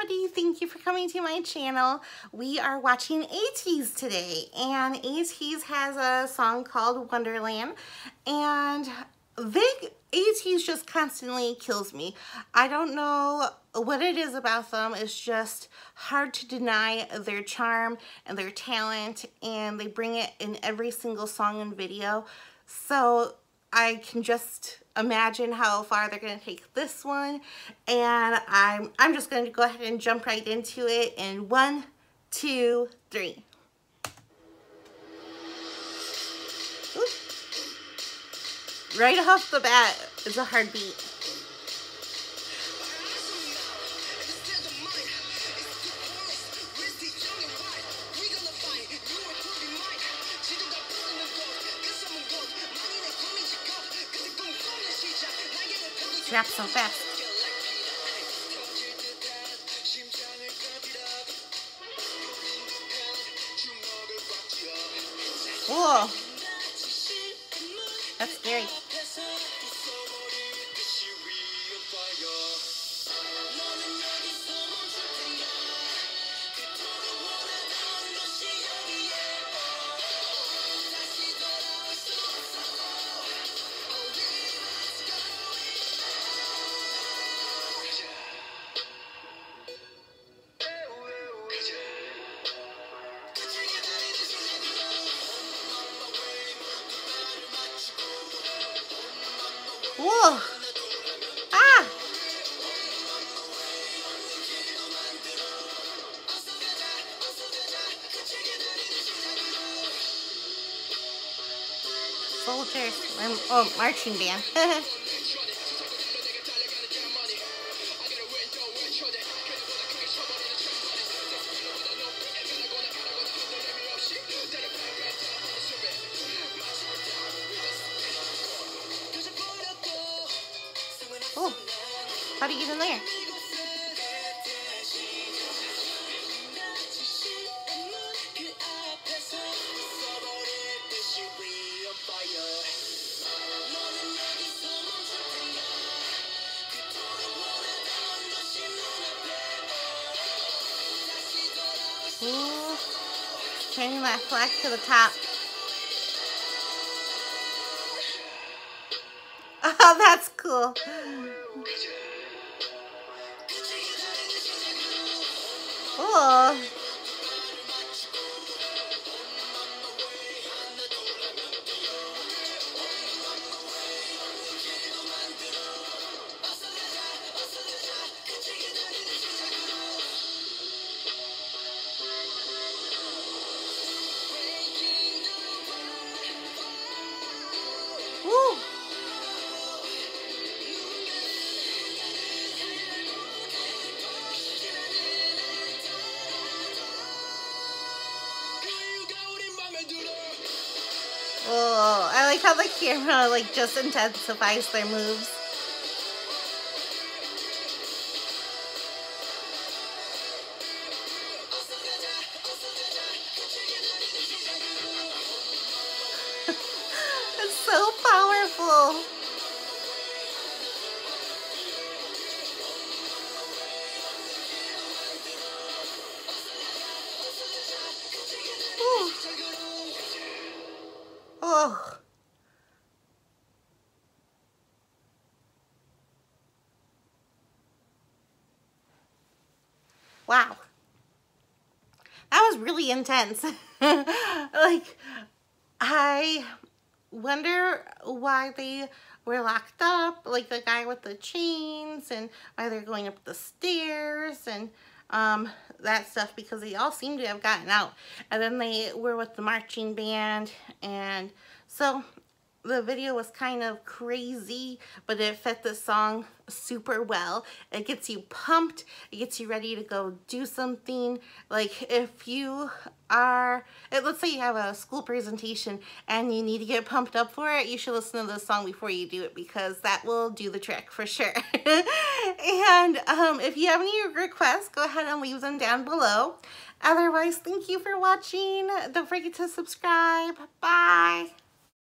everybody, thank you for coming to my channel. We are watching ATEEZ today and ATEEZ has a song called Wonderland and they, ATEEZ just constantly kills me. I don't know what it is about them. It's just hard to deny their charm and their talent and they bring it in every single song and video. So I can just imagine how far they're going to take this one. And I'm, I'm just going to go ahead and jump right into it in one, two, three. Right off the bat, it's a hard beat. Drop so fast. Whoa. That's scary. Whoa. Ah. Soldiers. Oh, marching band. how do you get in there? Ooh, turning that flag to the top. Oh, that's cool. Oh. I like how the camera like just intensifies their moves. it's so powerful. Oh. Wow. That was really intense. like, I wonder why they were locked up, like the guy with the chains, and why they're going up the stairs, and um, that stuff, because they all seem to have gotten out. And then they were with the marching band, and so the video was kind of crazy, but it fit the song super well. It gets you pumped. It gets you ready to go do something. Like if you are, it, let's say you have a school presentation and you need to get pumped up for it, you should listen to this song before you do it because that will do the trick for sure. and um, if you have any requests, go ahead and leave them down below. Otherwise, thank you for watching. Don't forget to subscribe. Bye.